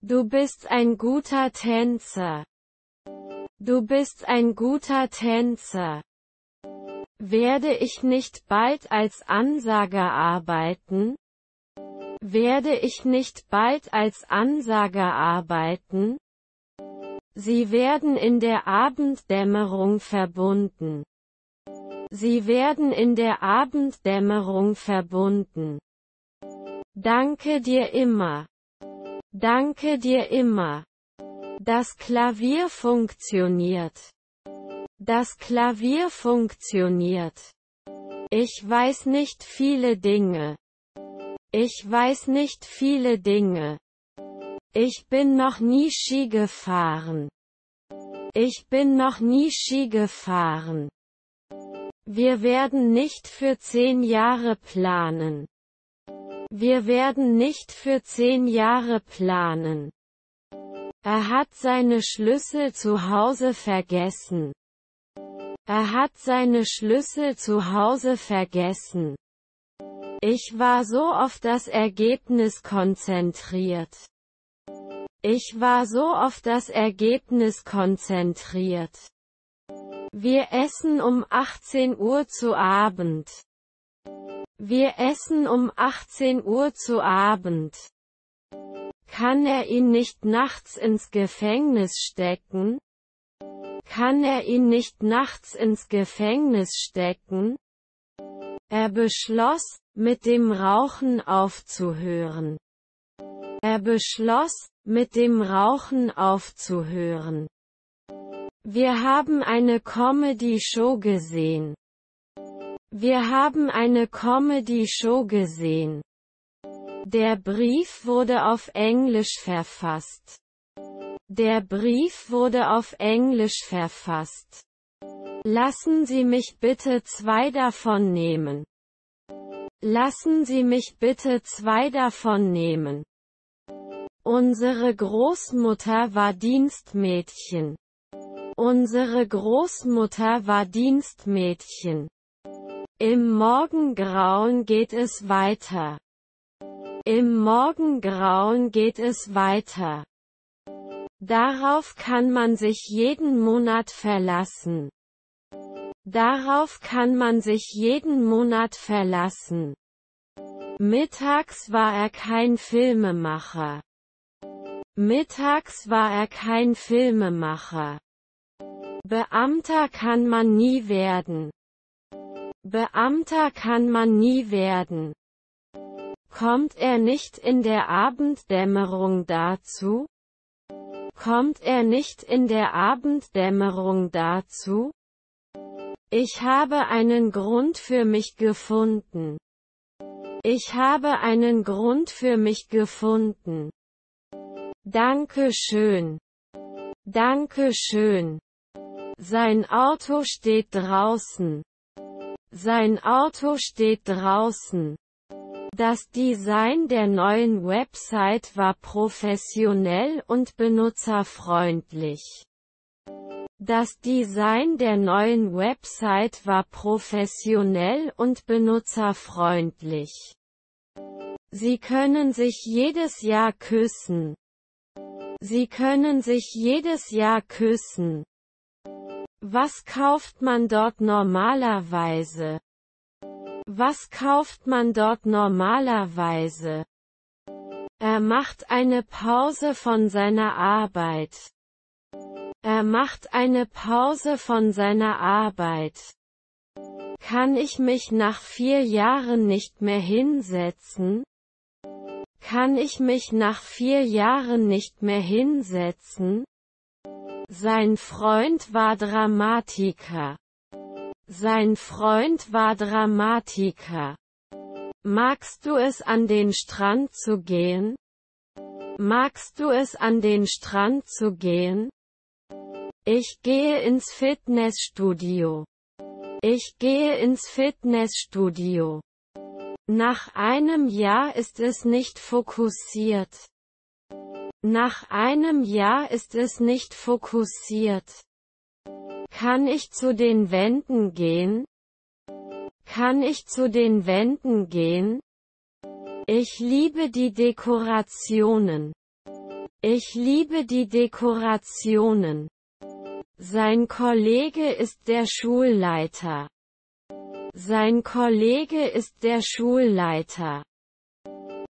Du bist ein guter Tänzer. Du bist ein guter Tänzer. Werde ich nicht bald als Ansager arbeiten? Werde ich nicht bald als Ansager arbeiten? Sie werden in der Abenddämmerung verbunden. Sie werden in der Abenddämmerung verbunden. Danke dir immer. Danke dir immer. Das Klavier funktioniert. Das Klavier funktioniert. Ich weiß nicht viele Dinge. Ich weiß nicht viele Dinge. Ich bin noch nie Ski gefahren. Ich bin noch nie Ski gefahren. Wir werden nicht für zehn Jahre planen. Wir werden nicht für zehn Jahre planen. Er hat seine Schlüssel zu Hause vergessen. Er hat seine Schlüssel zu Hause vergessen. Ich war so auf das Ergebnis konzentriert. Ich war so auf das Ergebnis konzentriert. Wir essen um 18 Uhr zu Abend. Wir essen um 18 Uhr zu Abend. Kann er ihn nicht nachts ins Gefängnis stecken? Kann er ihn nicht nachts ins Gefängnis stecken? Er beschloss, mit dem Rauchen aufzuhören. Er beschloss, mit dem Rauchen aufzuhören. Wir haben eine Comedy-Show gesehen. Wir haben eine Comedy-Show gesehen. Der Brief wurde auf Englisch verfasst. Der Brief wurde auf Englisch verfasst. Lassen Sie mich bitte zwei davon nehmen. Lassen Sie mich bitte zwei davon nehmen. Unsere Großmutter war Dienstmädchen. Unsere Großmutter war Dienstmädchen. Im Morgengrauen geht es weiter. Im Morgengrauen geht es weiter. Darauf kann man sich jeden Monat verlassen. Darauf kann man sich jeden Monat verlassen. Mittags war er kein Filmemacher. Mittags war er kein Filmemacher. Beamter kann man nie werden. Beamter kann man nie werden. Kommt er nicht in der Abenddämmerung dazu? Kommt er nicht in der Abenddämmerung dazu? Ich habe einen Grund für mich gefunden. Ich habe einen Grund für mich gefunden. Danke schön. Danke schön. Sein Auto steht draußen. Sein Auto steht draußen. Das Design der neuen Website war professionell und benutzerfreundlich. Das Design der neuen Website war professionell und benutzerfreundlich. Sie können sich jedes Jahr küssen. Sie können sich jedes Jahr küssen. Was kauft man dort normalerweise? Was kauft man dort normalerweise? Er macht eine Pause von seiner Arbeit. Er macht eine Pause von seiner Arbeit. Kann ich mich nach vier Jahren nicht mehr hinsetzen? Kann ich mich nach vier Jahren nicht mehr hinsetzen? Sein Freund war Dramatiker. Sein Freund war Dramatiker. Magst du es an den Strand zu gehen? Magst du es an den Strand zu gehen? Ich gehe ins Fitnessstudio. Ich gehe ins Fitnessstudio. Nach einem Jahr ist es nicht fokussiert. Nach einem Jahr ist es nicht fokussiert. Kann ich zu den Wänden gehen? Kann ich zu den Wänden gehen? Ich liebe die Dekorationen. Ich liebe die Dekorationen. Sein Kollege ist der Schulleiter. Sein Kollege ist der Schulleiter.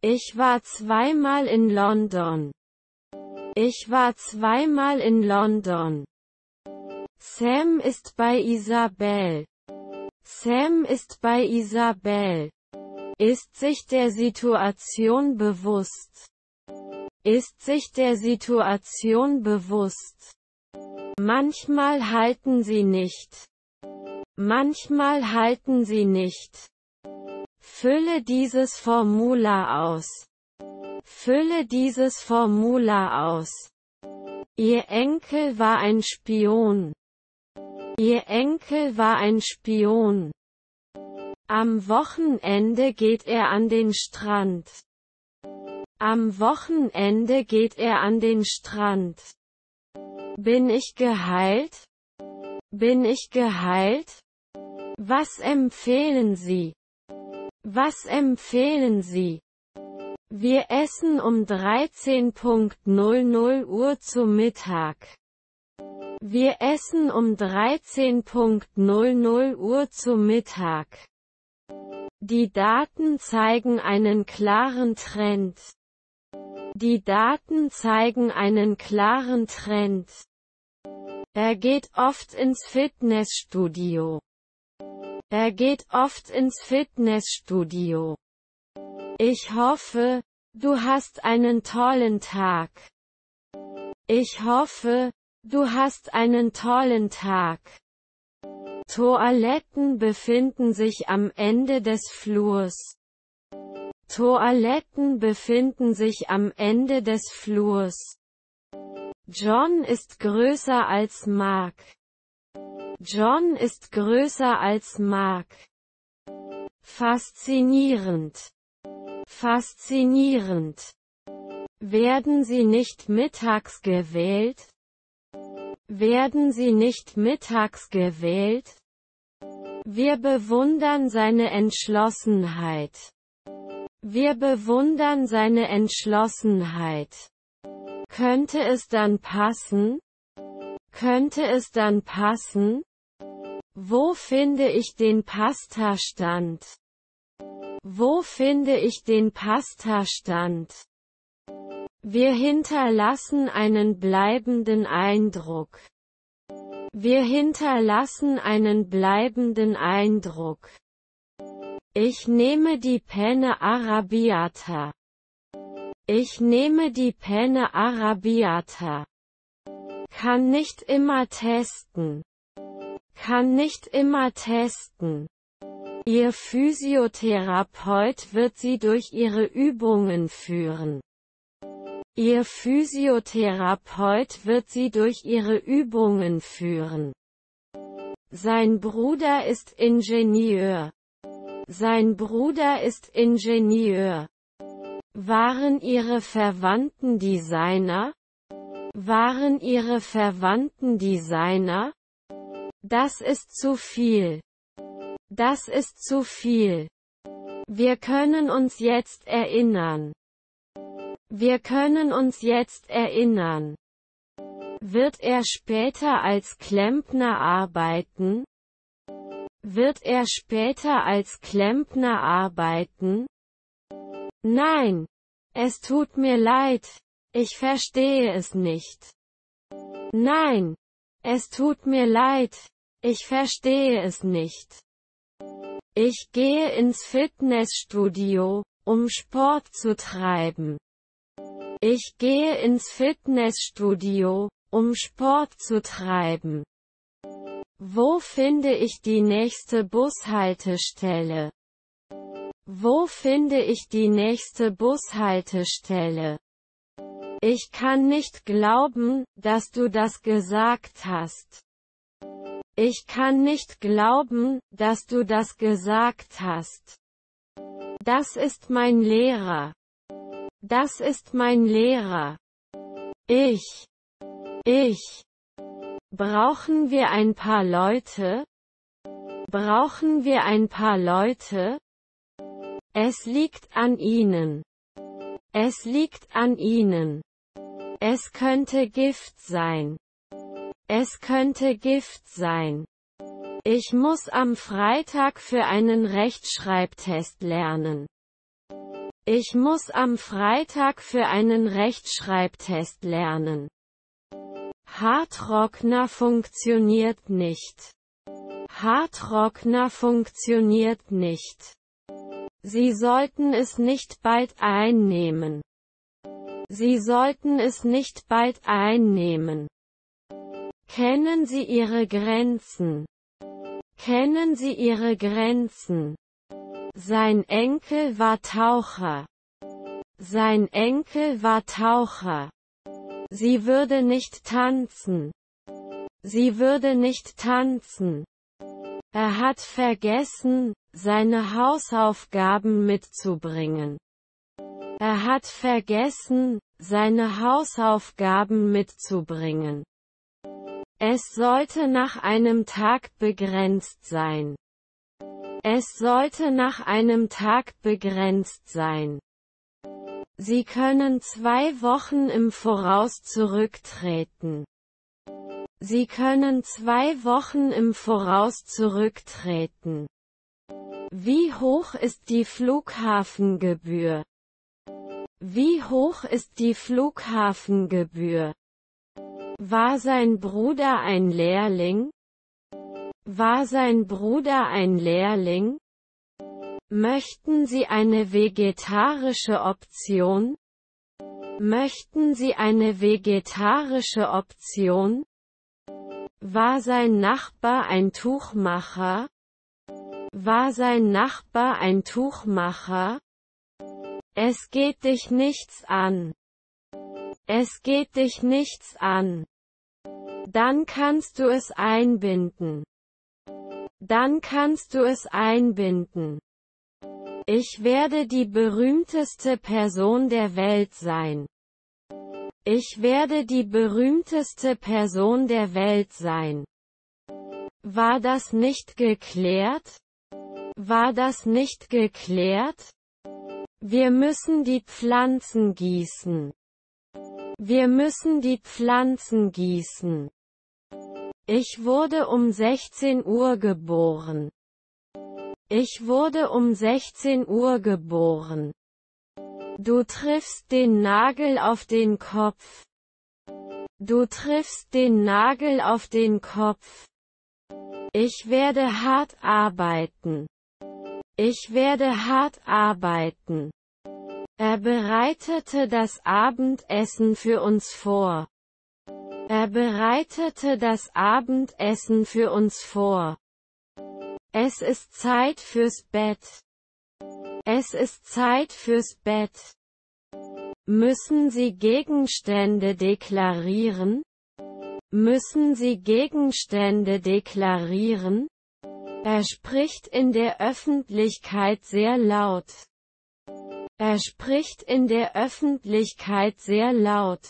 Ich war zweimal in London. Ich war zweimal in London. Sam ist bei Isabel. Sam ist bei Isabel. Ist sich der Situation bewusst. Ist sich der Situation bewusst. Manchmal halten sie nicht. Manchmal halten sie nicht. Fülle dieses Formular aus. Fülle dieses Formular aus. Ihr Enkel war ein Spion. Ihr Enkel war ein Spion. Am Wochenende geht er an den Strand. Am Wochenende geht er an den Strand. Bin ich geheilt? Bin ich geheilt? Was empfehlen Sie? Was empfehlen Sie? Wir essen um 13.00 Uhr zu Mittag. Wir essen um 13.00 Uhr zu Mittag. Die Daten zeigen einen klaren Trend. Die Daten zeigen einen klaren Trend. Er geht oft ins Fitnessstudio. Er geht oft ins Fitnessstudio. Ich hoffe, du hast einen tollen Tag. Ich hoffe, du hast einen tollen Tag. Toiletten befinden sich am Ende des Flurs. Toiletten befinden sich am Ende des Flurs. John ist größer als Mark. John ist größer als Mark. Faszinierend. Faszinierend. Werden Sie nicht mittags gewählt? Werden Sie nicht mittags gewählt? Wir bewundern seine Entschlossenheit. Wir bewundern seine Entschlossenheit. Könnte es dann passen? Könnte es dann passen? Wo finde ich den Pasta-Stand? Wo finde ich den Pasta-Stand? Wir hinterlassen einen bleibenden Eindruck. Wir hinterlassen einen bleibenden Eindruck. Ich nehme die Penne Arabiata. Ich nehme die Penne Arabiata. Kann nicht immer testen. Kann nicht immer testen. Ihr Physiotherapeut wird Sie durch Ihre Übungen führen. Ihr Physiotherapeut wird Sie durch Ihre Übungen führen. Sein Bruder ist Ingenieur. Sein Bruder ist Ingenieur. Waren ihre Verwandten Designer? Waren ihre Verwandten Designer? Das ist zu viel. Das ist zu viel. Wir können uns jetzt erinnern. Wir können uns jetzt erinnern. Wird er später als Klempner arbeiten? Wird er später als Klempner arbeiten? Nein. Es tut mir leid. Ich verstehe es nicht. Nein. Es tut mir leid. Ich verstehe es nicht. Ich gehe ins Fitnessstudio, um Sport zu treiben. Ich gehe ins Fitnessstudio, um Sport zu treiben. Wo finde ich die nächste Bushaltestelle? Wo finde ich die nächste Bushaltestelle? Ich kann nicht glauben, dass du das gesagt hast. Ich kann nicht glauben, dass du das gesagt hast. Das ist mein Lehrer. Das ist mein Lehrer. Ich. Ich. Brauchen wir ein paar Leute? Brauchen wir ein paar Leute? Es liegt an Ihnen. Es liegt an Ihnen. Es könnte Gift sein. Es könnte Gift sein. Ich muss am Freitag für einen Rechtschreibtest lernen. Ich muss am Freitag für einen Rechtschreibtest lernen. Haartrockner funktioniert nicht. Haartrockner funktioniert nicht. Sie sollten es nicht bald einnehmen. Sie sollten es nicht bald einnehmen. Kennen Sie Ihre Grenzen. Kennen Sie Ihre Grenzen. Sein Enkel war Taucher. Sein Enkel war Taucher. Sie würde nicht tanzen. Sie würde nicht tanzen. Er hat vergessen, seine Hausaufgaben mitzubringen. Er hat vergessen, seine Hausaufgaben mitzubringen. Es sollte nach einem Tag begrenzt sein. Es sollte nach einem Tag begrenzt sein. Sie können zwei Wochen im Voraus zurücktreten. Sie können zwei Wochen im Voraus zurücktreten. Wie hoch ist die Flughafengebühr? Wie hoch ist die Flughafengebühr? War sein Bruder ein Lehrling? War sein Bruder ein Lehrling? Möchten Sie eine vegetarische Option? Möchten Sie eine vegetarische Option? War sein Nachbar ein Tuchmacher? War sein Nachbar ein Tuchmacher? Es geht dich nichts an. Es geht dich nichts an. Dann kannst du es einbinden. Dann kannst du es einbinden. Ich werde die berühmteste Person der Welt sein. Ich werde die berühmteste Person der Welt sein. War das nicht geklärt? War das nicht geklärt? Wir müssen die Pflanzen gießen. Wir müssen die Pflanzen gießen. Ich wurde um 16 Uhr geboren. Ich wurde um 16 Uhr geboren. Du triffst den Nagel auf den Kopf. Du triffst den Nagel auf den Kopf. Ich werde hart arbeiten. Ich werde hart arbeiten. Er bereitete das Abendessen für uns vor. Er bereitete das Abendessen für uns vor. Es ist Zeit fürs Bett. Es ist Zeit fürs Bett. Müssen Sie Gegenstände deklarieren? Müssen Sie Gegenstände deklarieren? Er spricht in der Öffentlichkeit sehr laut. Er spricht in der Öffentlichkeit sehr laut.